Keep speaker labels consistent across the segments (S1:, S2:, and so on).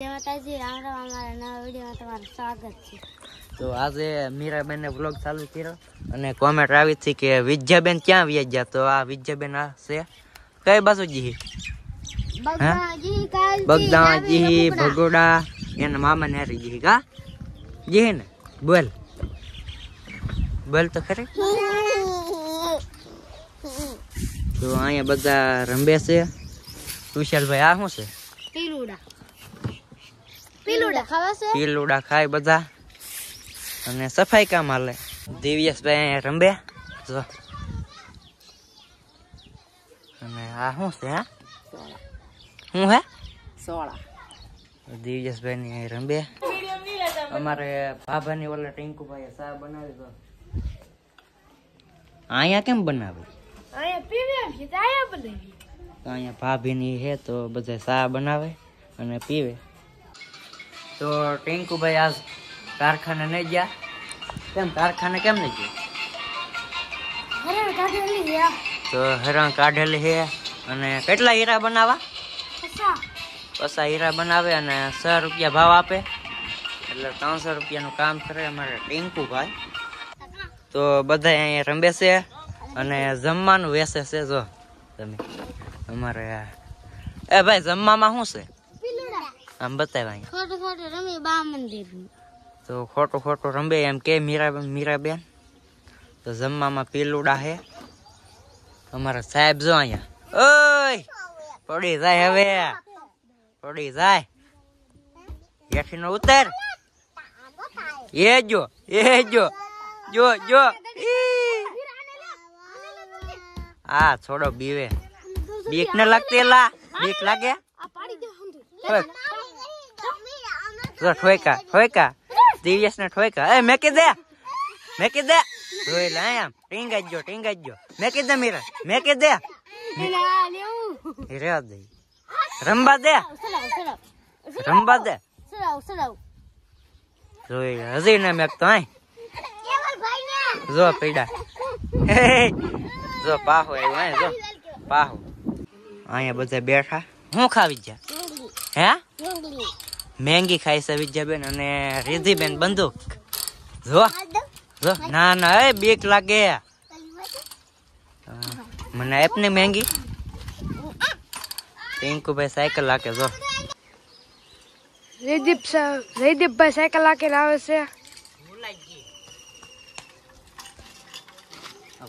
S1: જય માતાજી રામ રામ અમારા નવા વિડીયોમાં તમારું સ્વાગત છે.
S2: તો આજે મીરાબેનને વ્લોગ ચાલુ કર્યો અને કોમેન્ટ આવી હતી કે વિદ્યાબેન ક્યાં વ્યા ગયા? તો આ વિદ્યાબેન આ છે કઈ બાજુ જી?
S1: બગદાજી
S2: ભગોડા એના મામા ને હારી જી કા? જી ને બોલ. બોલ તો ખરી. તો અહીંયા બધા રંબે છે. વિશાલભાઈ આ શું છે?
S1: પીલુડા ખબર છે?
S2: પીલુડા ખાય બધા. અને સફાઈ કામ હાલે. દિવ્યેશભાઈ અહીંયા રંબે જો. અને આ શું છે હા? શું હે
S1: સોળા.
S2: દિવ્યેશભાઈ ની અહીં રંબે અમારે ભાભાની ઓલા ટીંકુભાઈ સા બનાવી દો અહીંયા કેમ બનાવે?
S1: અહીંયા પીવે છે તો અહીંયા બનાવી
S2: તો અહીંયા ભાભીની હે તો બધા સા બનાવે અને પીવે. તો ટેન્કુભાઈ આજ કારખાને નહીં ગયા. કેમ કારખાને કેમ નહીં ગયા? તો હરણ કાઢેલી છે અને કેટલા હીરા બનાવવા? પસા. હીરા બનાવે અને સો રૂપિયા ભાવ આપે. એટલે ત્રણસો રૂપિયાનું કામ કરે અમારે ટિંકુભાઈ. તો બધા અહીંયા રમે છે અને જમવાનું વેસે છે જો. તમે. અમારે એ ભાઈ જમવામાં શું છે? આમ બતાવ્યા
S1: ખોટું ખોટું રમી બા મંદિર
S2: તો ખોટું ખોટું રમે એમ કે મીરા મીરાબેન તો જમવામાં પીલુડા હે અમારા સાહેબ જો અહીંયા. ઓય! પડી જાય હવે. પડી જાય. હેઠી નો ઉતર. એ જો એ જો. જો જો. આ છોડો બીવે. બીક ને લાગતી લા? બીક લાગે. જો ઠોયકા ઠોયકા દિવ્યેશ ને ઠોયકા એ મેકી દે મેકી દે જોઈ લે આમ ટીંગાઈ ગયો ટીંગાઈ ગયો મેકી દે મીરા મેકી દે
S1: પેલા લેવું
S2: એ રેવા દે રંબા દે
S1: સલાવ સલાવ
S2: રંબા દે
S1: સલાવ સલાવ
S2: જોઈ લે, હજી ને મેકતો આય
S1: કેવલ ભાઈ ને
S2: જો પીડા હે, જો પાહો આવ્યો આય જો પાહો અહીંયા બધા બેઠા હું ખાવી ગયા હે
S1: ડુંગળી
S2: મેંગી ખાઈ છે વિદ્યાબેન અને રિધિબેન બંદૂક. જો. જો. ના ના એ બીક લાગે. મને એપ ને મેંગી. પિંકુભાઈ સાયકલ લાગે જો.
S1: જયદીપ રિદીપભાઈ સાયકલ લાકીને આવે છે.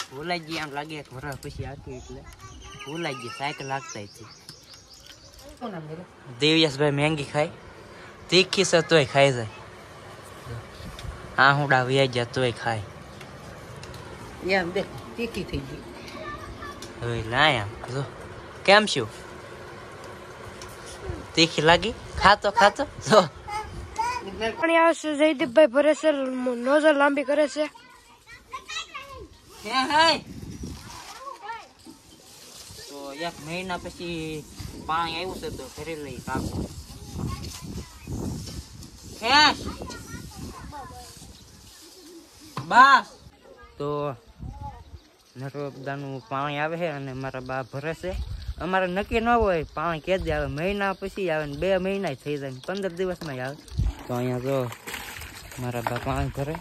S2: ભૂલાઈ ગઈ આમ લાગે એક પછી આખી એટલે. ભૂલાઈ ગઈ સાયકલ લાગતા હતી દિવ્યેશભાઈ મેંગી ખાય. તીખી છે તોય ખાઈ જાય. આહુડા વ્યાજ જાય તોય ખાય.
S3: એમ દેખ તીખી થઈ ગઈ.
S2: હવે લાયા જો. કેમ છું તીખી લાગી? ખાતો ખાતો? જો.
S1: પાણી આવે છે જયદીપભાઈ ભરે છે નોઝર લાંબી કરે છે.
S2: હે હે. તો એક મહિના પછી પાણી આવ્યું છે તો ફેરી લઈ કાકો બા તો નર્મદાનું પાણી આવે છે અને મારા બા ભરે છે. અમારે નક્કી ન હોય પાણી કે આવે? મહિના પછી આવે ને બે મહિના થઈ જાય પંદર દિવસમાં આવે. તો અહીંયા તો મારા બા પાણી ભરે.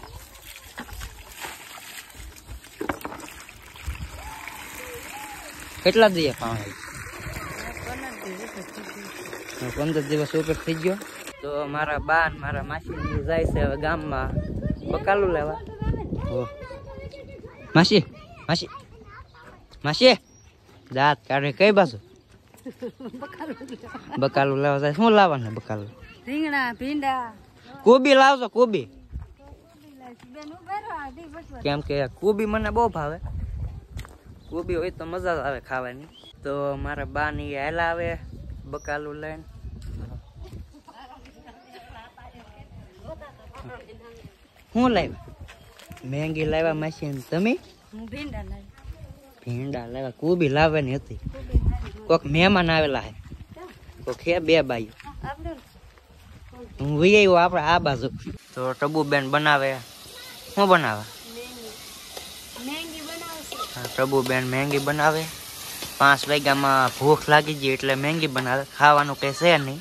S2: કેટલા દઈએ પાણી? પંદર દિવસ ઉપર થઈ ગયો. તો મારા બા મારા માસી જાય છે હવે ગામમાં. બકાલું લેવા. માસી માસી માસી. દાંત કાઢે કઈ બાજુ? બકાલું લેવા જાય. શું લાવવાનું બકાલું?
S1: રીંગણા ભીંડા.
S2: કોબી લાવજો કોબી. કેમ કે કોબી મને બહુ ભાવે. કોબી હોય તો મજા જ આવે ખાવાની. તો મારા બા ની હેલા આવે બકાલું લઈને. શું લાવ્યા? મેંગી લાવ્યા માસી તમે?
S1: ભીંડા
S2: લાવ્યા. કોબી લાવવાની હતી. કોક મહેમાન આવેલા હે. કોક હે બે બાઈ હું વી આવ્યો આપણે આ બાજુ. તો ટબુ બેન બનાવે. શું બનાવે? પ્રભુ બેન મેંગી બનાવે. પાંચ વાગ્યામાં ભૂખ લાગી ગઈ એટલે મેંગી બનાવે. ખાવાનું કઈ છે નહીં.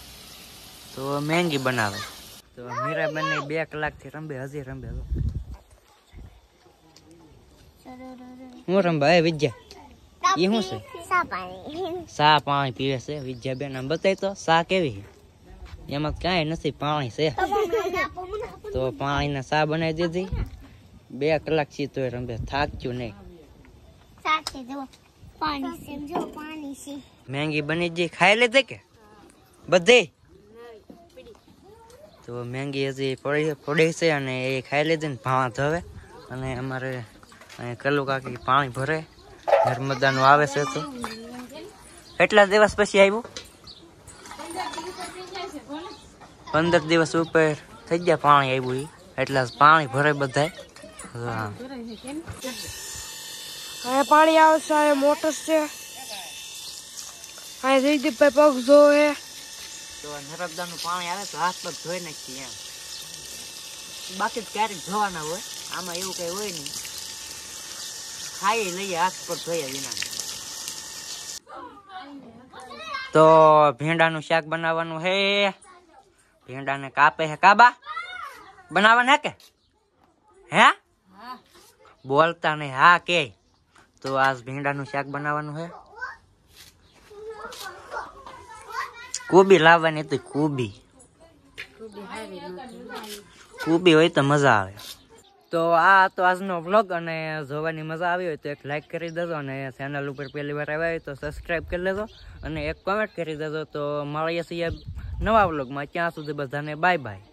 S2: તો મહેંગી બનાવે. તો મીરાબેન બંને બે કલાકથી રંબે હજી રંબે. હું રંબા એ વિદ્યા. એ શું છે? સા પાણી પીવે છે. વિદ્યાબેન આમ બતાવી તો સા કેવી એમાં કાંઈ નથી પાણી છે. તો પાણીના સા બનાવી દીધી. બે કલાકથી તોય રંબે થાક્યું નહીં.
S4: પાણી પાણી
S2: મેંગી બની ગઈ. ખાઈ લીધી કે? બધી? તો મેંગી હજી પડી પડી છે અને એ ખાઈ લીધી ને ભાવા ધવે અને અમારે કલુ કાકી પાણી ભરે. નર્મદાનું આવે છે તો. કેટલા દિવસ પછી આવ્યું પંદર દિવસ ઉપર થઈ ગયા પાણી આવ્યું એ એટલા પાણી ભરે બધાય. હા.
S1: હવે પાણી આવશે મોટર છે. અહીં જયદીપભાઈ પગ ધોવે.
S2: તો નર્મદાનું પાણી આવે તો હાથ પગ ધોઈ નાખીએ એમ. બાકી તો ક્યારેક ધોવાના હોય આમાં એવું કઈ હોય નહીં. ખાઈ લઈએ હાથ પગ ધોઈએ વિના. તો ભીંડાનું શાક બનાવવાનું હે? ભીંડાને કાપે હે કાબા? બનાવવાના હે કે? હે? બોલતા નહીં હા કે. તો આજ ભીંડાનું શાક બનાવવાનું હે? કોબી લાવવાની હતી, કોબી. કોબી હોય તો મજા આવે. તો આ તો આજનો વ્લોગ અને જોવાની મજા આવી હોય તો એક લાઈક કરી દેજો અને ચેનલ ઉપર પહેલી વાર આવ્યા હોય તો સબસ્ક્રાઈબ કરી લેજો અને એક કોમેન્ટ કરી દેજો. તો મળીએ છીએ નવા વ્લોગમાં ત્યાં સુધી બધાને બાય બાય